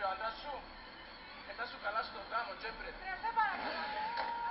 φαντάσου. Μετά σου καλά στο γάμο, Τζέπρε. Ανδρέα, σε παρακαλώ.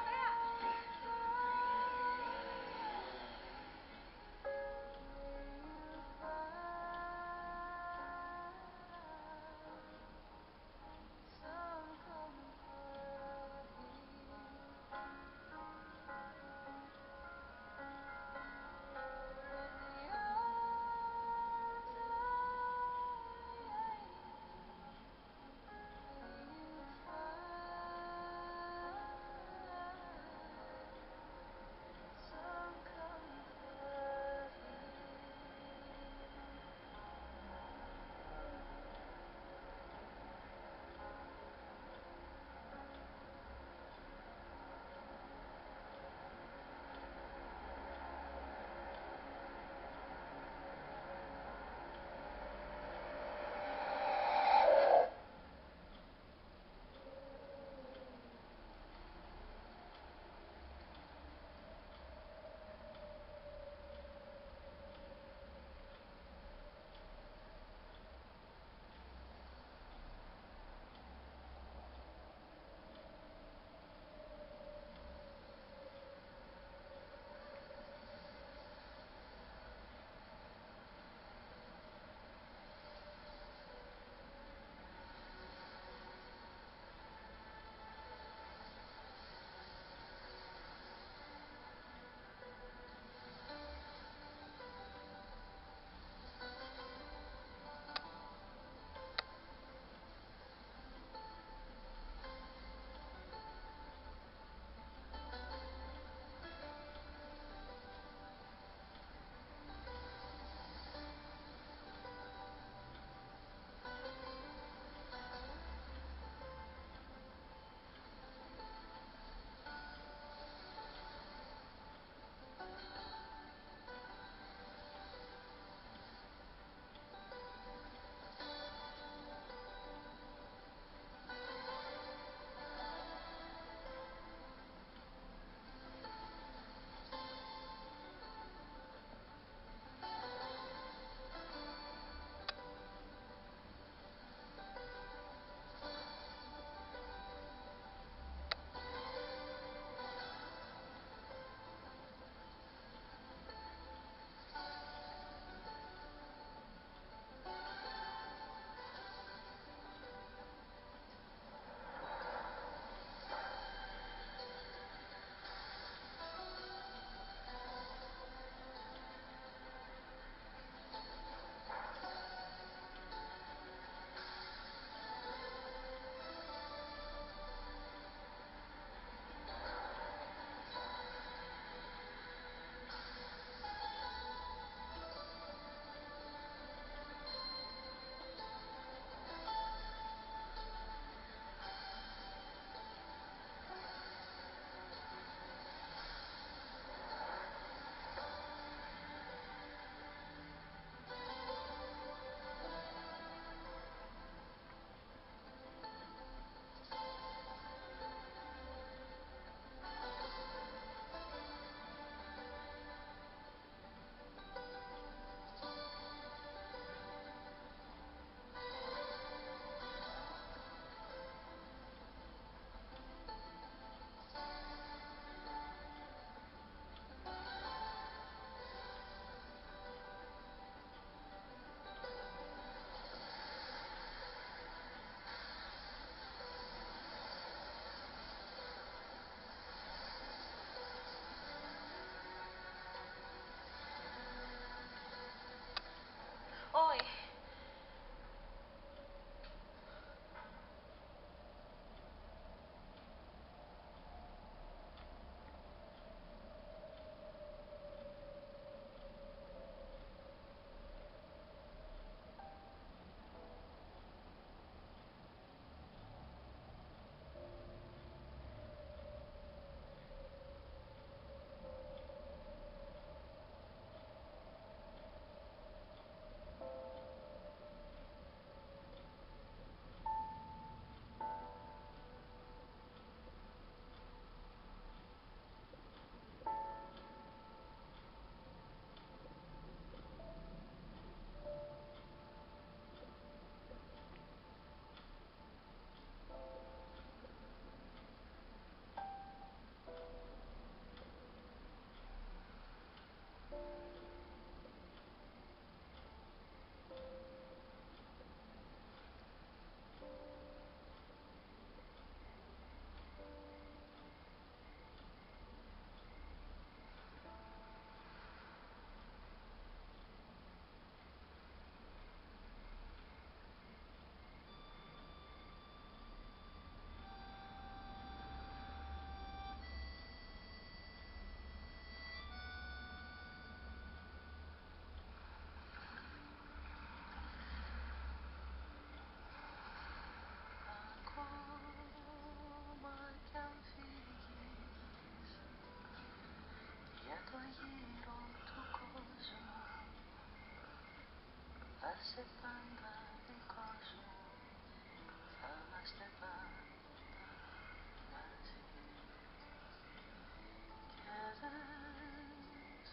Είσαι πάντα δικός μου Θα είμαστε πάντα μαζί Και δεν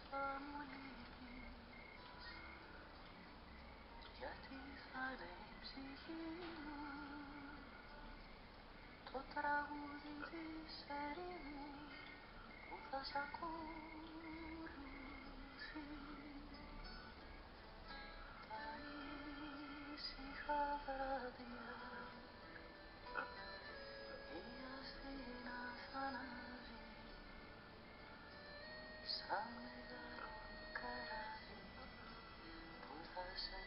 θα μου λείπεις Γιατί θα είναι η ψυχή μου Το τραγούδι της ερήμου που θα σ' ακολουθεί ήσυχα βράδια η Αθήνα θα ανάβει σαν μεγάλο καράβι που θα σε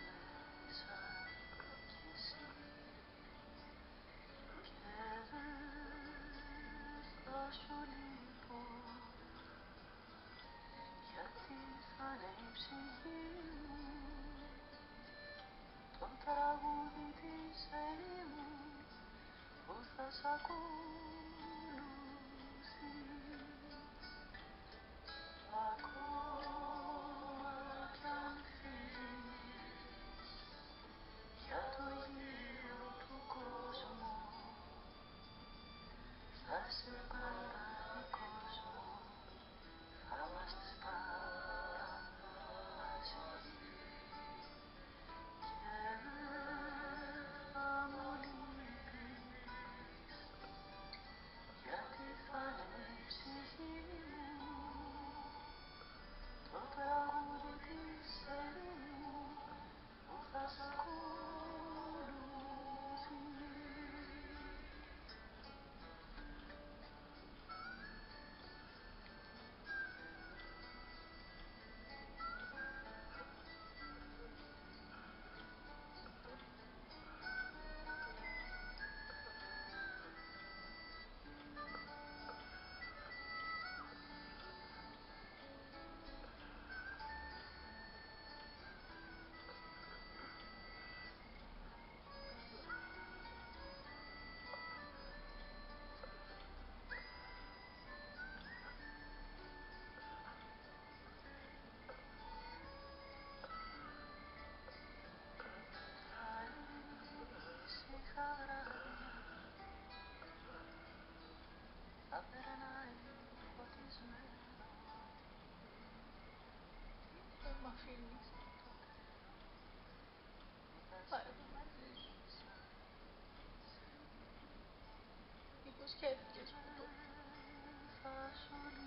που θα σ' What? People's characters. Fashion.